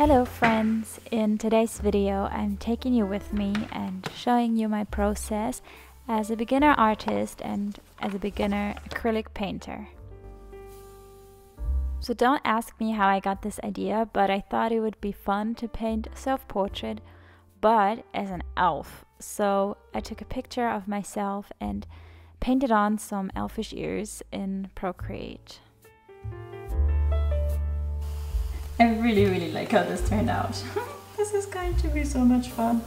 Hello friends! In today's video I'm taking you with me and showing you my process as a beginner artist and as a beginner acrylic painter. So don't ask me how I got this idea, but I thought it would be fun to paint a self-portrait, but as an elf. So I took a picture of myself and painted on some elfish ears in Procreate. I really, really like how this turned out. this is going to be so much fun.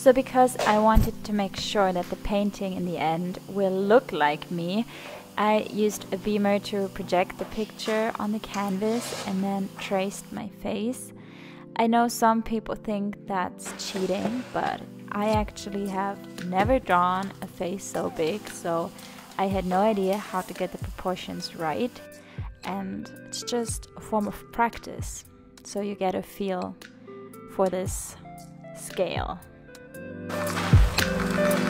So because I wanted to make sure that the painting in the end will look like me, I used a beamer to project the picture on the canvas and then traced my face. I know some people think that's cheating, but I actually have never drawn a face so big, so I had no idea how to get the proportions right. And it's just a form of practice, so you get a feel for this scale. Thank you.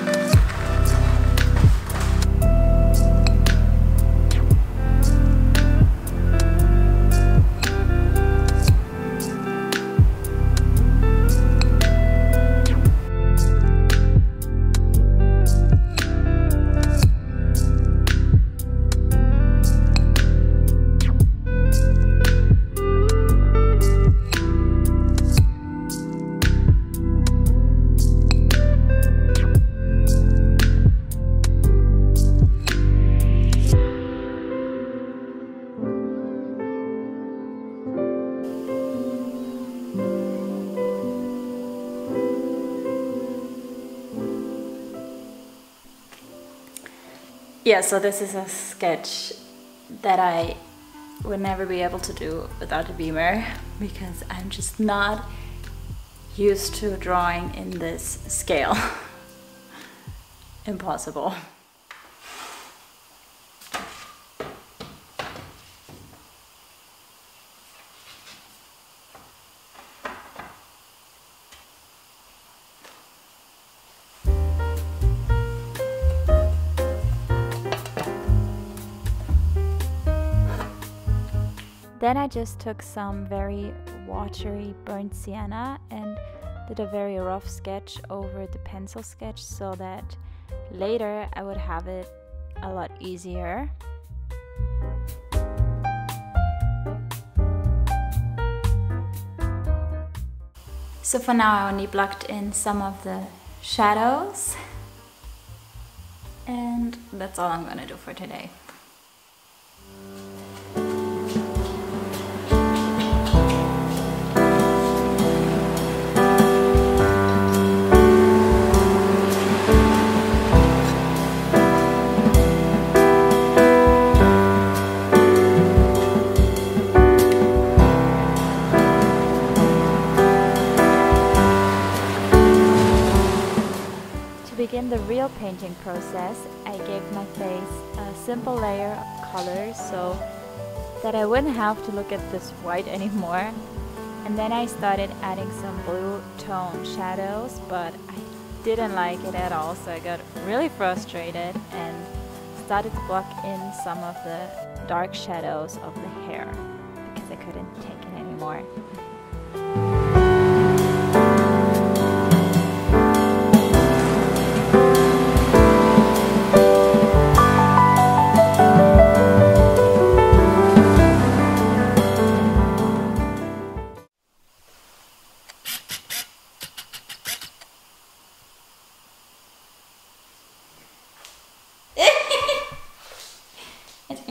Yeah, so this is a sketch that I would never be able to do without a beamer because I'm just not used to drawing in this scale. Impossible. Then I just took some very watery burnt sienna and did a very rough sketch over the pencil sketch so that later I would have it a lot easier. So for now I only blocked in some of the shadows and that's all I'm gonna do for today. Process, I gave my face a simple layer of color so that I wouldn't have to look at this white anymore. And then I started adding some blue tone shadows, but I didn't like it at all, so I got really frustrated and started to block in some of the dark shadows of the hair because I couldn't take it anymore.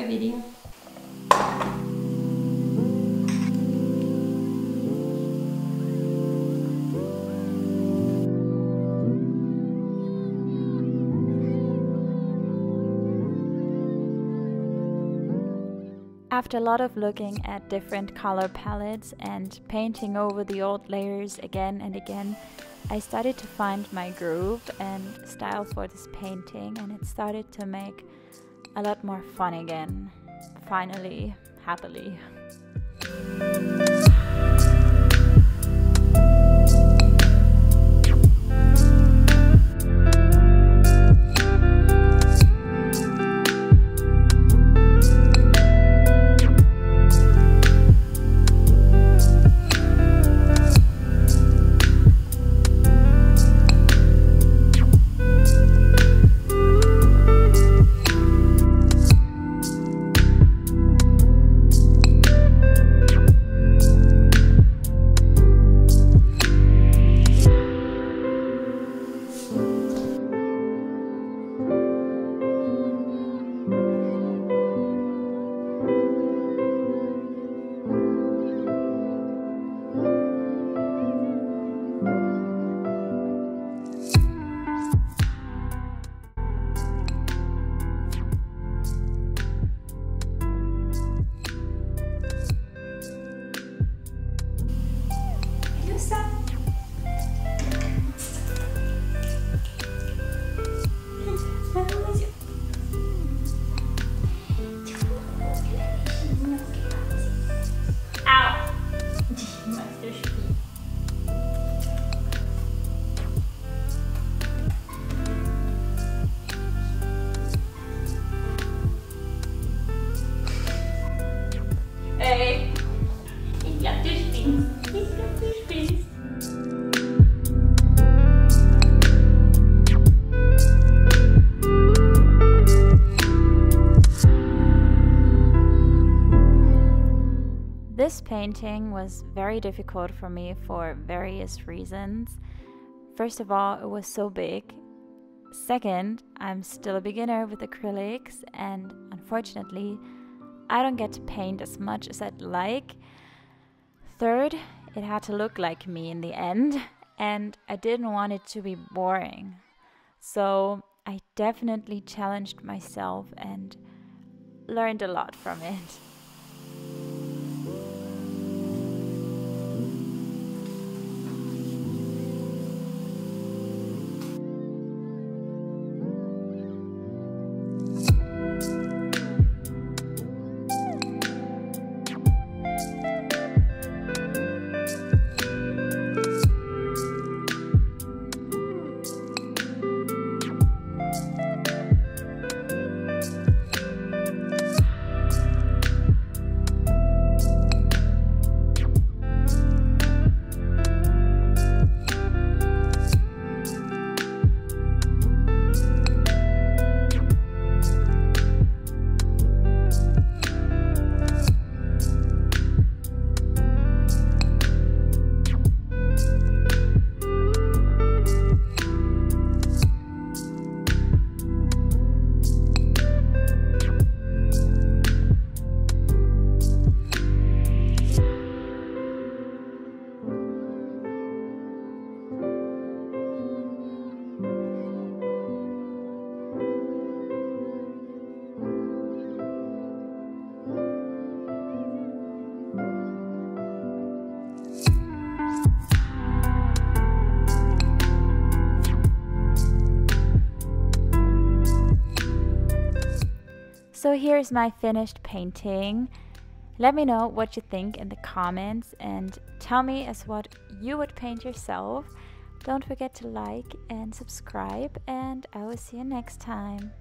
Video. After a lot of looking at different color palettes and painting over the old layers again and again, I started to find my groove and style for this painting and it started to make a lot more fun again. Finally, happily. This painting was very difficult for me for various reasons. First of all, it was so big. Second, I'm still a beginner with acrylics, and unfortunately, I don't get to paint as much as I'd like. Third, it had to look like me in the end, and I didn't want it to be boring. So I definitely challenged myself and learned a lot from it. So here's my finished painting. Let me know what you think in the comments and tell me as what you would paint yourself. Don't forget to like and subscribe, and I will see you next time.